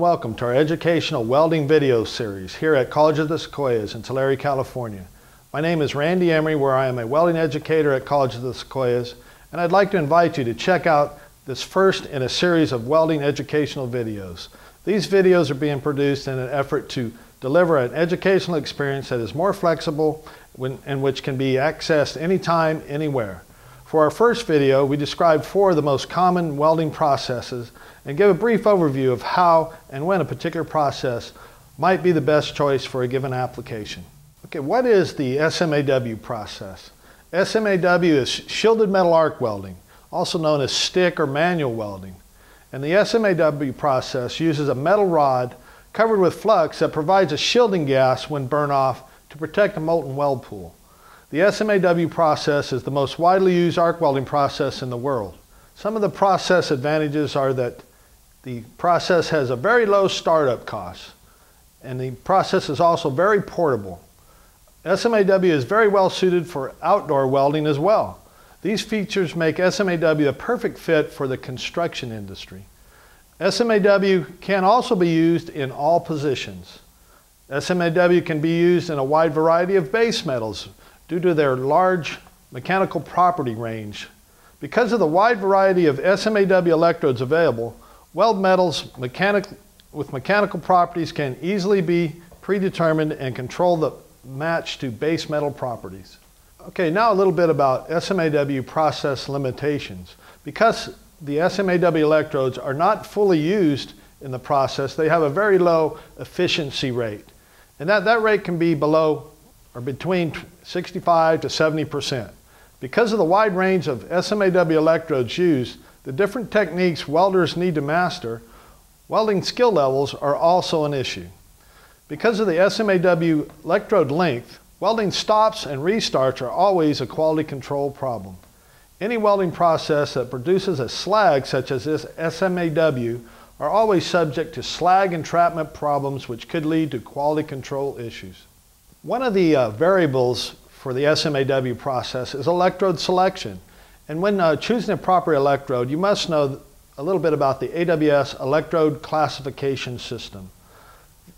And welcome to our educational welding video series here at College of the Sequoias in Tulare, California. My name is Randy Emery where I am a welding educator at College of the Sequoias and I'd like to invite you to check out this first in a series of welding educational videos. These videos are being produced in an effort to deliver an educational experience that is more flexible and which can be accessed anytime, anywhere. For our first video, we describe four of the most common welding processes and give a brief overview of how and when a particular process might be the best choice for a given application. Okay, what is the SMAW process? SMAW is shielded metal arc welding, also known as stick or manual welding. And the SMAW process uses a metal rod covered with flux that provides a shielding gas when burned off to protect a molten weld pool. The SMAW process is the most widely used arc welding process in the world. Some of the process advantages are that the process has a very low startup cost and the process is also very portable. SMAW is very well suited for outdoor welding as well. These features make SMAW a perfect fit for the construction industry. SMAW can also be used in all positions. SMAW can be used in a wide variety of base metals due to their large mechanical property range. Because of the wide variety of SMAW electrodes available, weld metals mechanic, with mechanical properties can easily be predetermined and control the match to base metal properties. Okay, now a little bit about SMAW process limitations. Because the SMAW electrodes are not fully used in the process, they have a very low efficiency rate. And that, that rate can be below or between 65 to 70%. Because of the wide range of SMAW electrodes used, the different techniques welders need to master, welding skill levels are also an issue. Because of the SMAW electrode length, welding stops and restarts are always a quality control problem. Any welding process that produces a slag such as this SMAW are always subject to slag entrapment problems which could lead to quality control issues. One of the uh, variables for the SMAW process is electrode selection. And when uh, choosing a proper electrode, you must know a little bit about the AWS electrode classification system.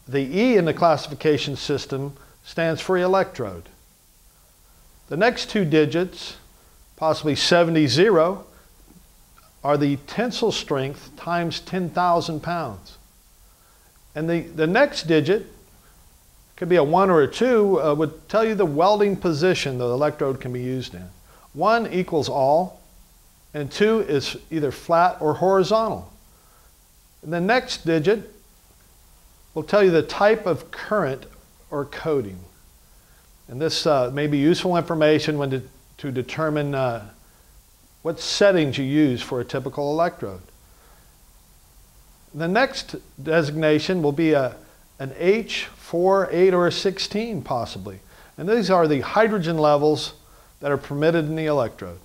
The E in the classification system stands for electrode. The next two digits, possibly 70 zero, are the tensile strength times 10,000 pounds. And the, the next digit, could be a one or a two, uh, would tell you the welding position the electrode can be used in. One equals all, and two is either flat or horizontal. And the next digit will tell you the type of current or coating. And this uh, may be useful information when to, to determine uh, what settings you use for a typical electrode. The next designation will be a, an H, 4, 8, or a 16 possibly. And these are the hydrogen levels that are permitted in the electrode.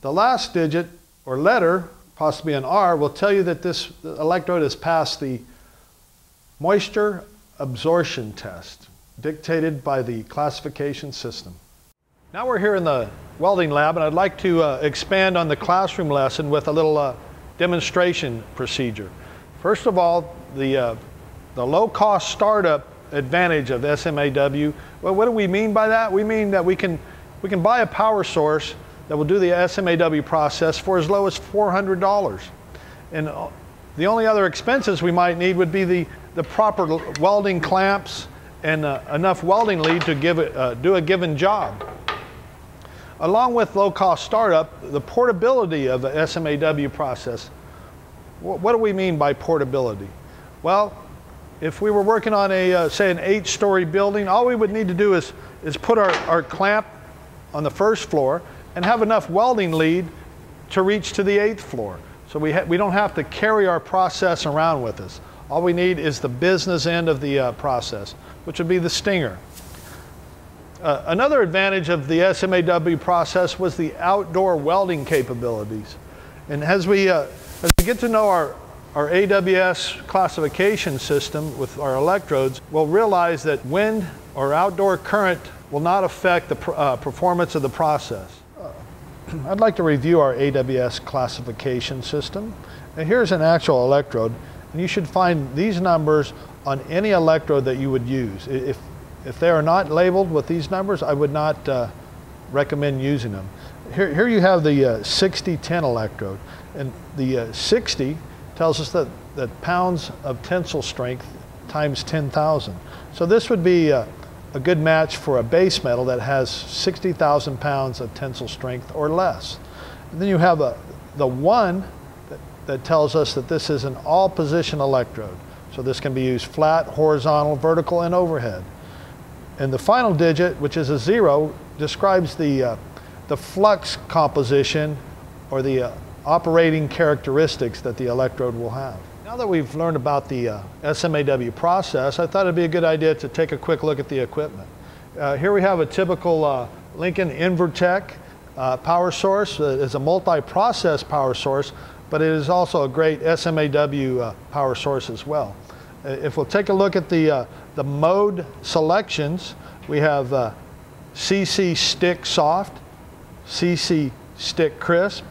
The last digit or letter, possibly an R, will tell you that this electrode has passed the Moisture absorption test dictated by the classification system. Now we're here in the welding lab and I'd like to uh, expand on the classroom lesson with a little uh, demonstration procedure. First of all, the, uh, the low cost startup advantage of SMAW. Well, what do we mean by that? We mean that we can, we can buy a power source that will do the SMAW process for as low as $400. And uh, the only other expenses we might need would be the the proper welding clamps and uh, enough welding lead to give it, uh, do a given job. Along with low-cost startup, the portability of the SMAW process. What do we mean by portability? Well, if we were working on a, uh, say, an eight-story building, all we would need to do is, is put our, our clamp on the first floor and have enough welding lead to reach to the eighth floor. So we, we don't have to carry our process around with us. All we need is the business end of the uh, process, which would be the stinger. Uh, another advantage of the SMAW process was the outdoor welding capabilities. And as we, uh, as we get to know our, our AWS classification system with our electrodes, we'll realize that wind or outdoor current will not affect the uh, performance of the process. Uh, I'd like to review our AWS classification system. And here's an actual electrode. And you should find these numbers on any electrode that you would use. If, if they are not labeled with these numbers, I would not uh, recommend using them. Here, here you have the uh, 60-10 electrode. And the uh, 60 tells us that, that pounds of tensile strength times 10,000. So this would be uh, a good match for a base metal that has 60,000 pounds of tensile strength or less. And then you have a, the one that, that tells us that this is an all position electrode. So this can be used flat, horizontal, vertical, and overhead. And the final digit, which is a zero, describes the, uh, the flux composition or the uh, operating characteristics that the electrode will have. Now that we've learned about the uh, SMAW process, I thought it'd be a good idea to take a quick look at the equipment. Uh, here we have a typical uh, Lincoln Invertec uh, power source. It's a multi-process power source, but it is also a great SMAW uh, power source as well. Uh, if we'll take a look at the, the mode selections, we have CC stick soft, CC stick crisp,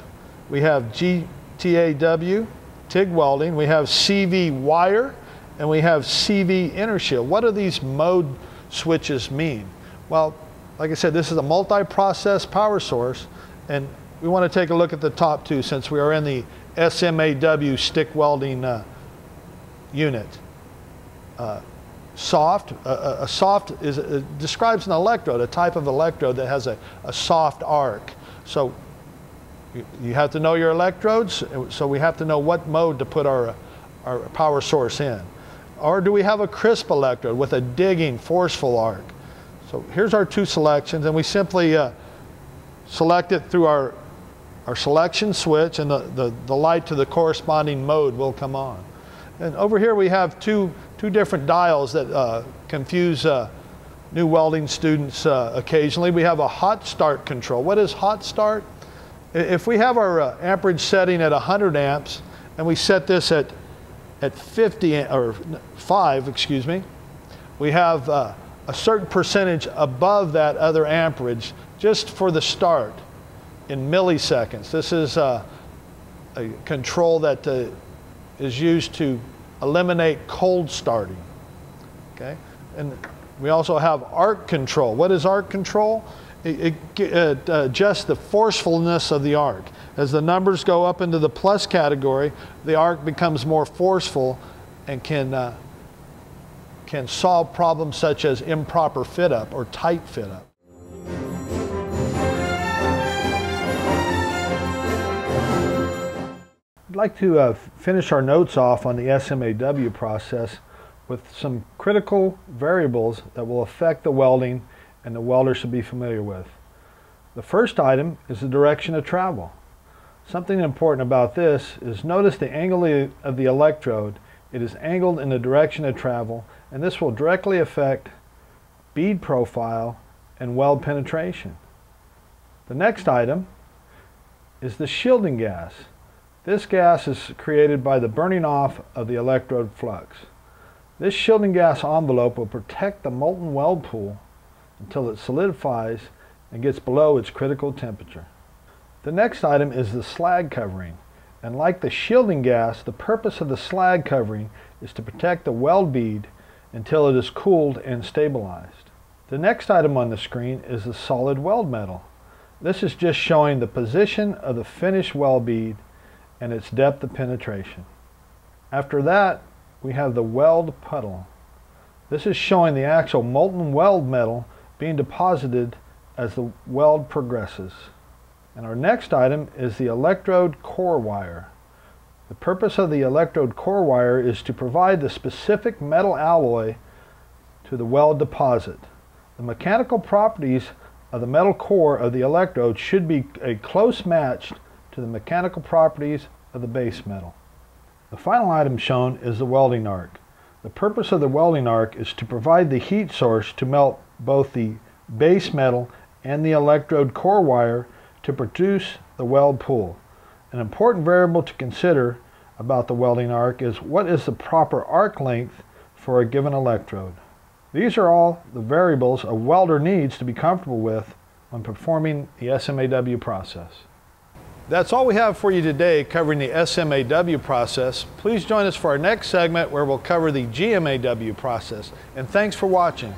we have GTAW, TIG welding, we have CV wire, and we have CV Innershield. What do these mode switches mean? Well, like I said, this is a multi-process power source, and we want to take a look at the top two since we are in the SMAW stick welding uh, unit. Uh, soft, uh, a soft is, uh, describes an electrode, a type of electrode that has a, a soft arc. So you have to know your electrodes, so we have to know what mode to put our, our power source in. Or do we have a crisp electrode with a digging, forceful arc? So here's our two selections, and we simply uh, select it through our, our selection switch, and the, the, the light to the corresponding mode will come on. And over here we have two, two different dials that uh, confuse uh, new welding students uh, occasionally. We have a hot start control. What is hot start? If we have our uh, amperage setting at 100 amps and we set this at, at 50 or 5, excuse me, we have uh, a certain percentage above that other amperage just for the start in milliseconds. This is uh, a control that uh, is used to eliminate cold starting. Okay, and we also have arc control. What is arc control? It, it uh, adjusts the forcefulness of the arc. As the numbers go up into the plus category, the arc becomes more forceful and can, uh, can solve problems such as improper fit up or tight fit up. I'd like to uh, finish our notes off on the SMAW process with some critical variables that will affect the welding and the welder should be familiar with. The first item is the direction of travel. Something important about this is notice the angle of the electrode. It is angled in the direction of travel and this will directly affect bead profile and weld penetration. The next item is the shielding gas. This gas is created by the burning off of the electrode flux. This shielding gas envelope will protect the molten weld pool until it solidifies and gets below its critical temperature. The next item is the slag covering. And like the shielding gas, the purpose of the slag covering is to protect the weld bead until it is cooled and stabilized. The next item on the screen is the solid weld metal. This is just showing the position of the finished weld bead and its depth of penetration. After that, we have the weld puddle. This is showing the actual molten weld metal being deposited as the weld progresses. And our next item is the electrode core wire. The purpose of the electrode core wire is to provide the specific metal alloy to the weld deposit. The mechanical properties of the metal core of the electrode should be a close match to the mechanical properties of the base metal. The final item shown is the welding arc. The purpose of the welding arc is to provide the heat source to melt both the base metal and the electrode core wire to produce the weld pool. An important variable to consider about the welding arc is what is the proper arc length for a given electrode. These are all the variables a welder needs to be comfortable with when performing the SMAW process. That's all we have for you today covering the SMAW process. Please join us for our next segment where we'll cover the GMAW process. And thanks for watching.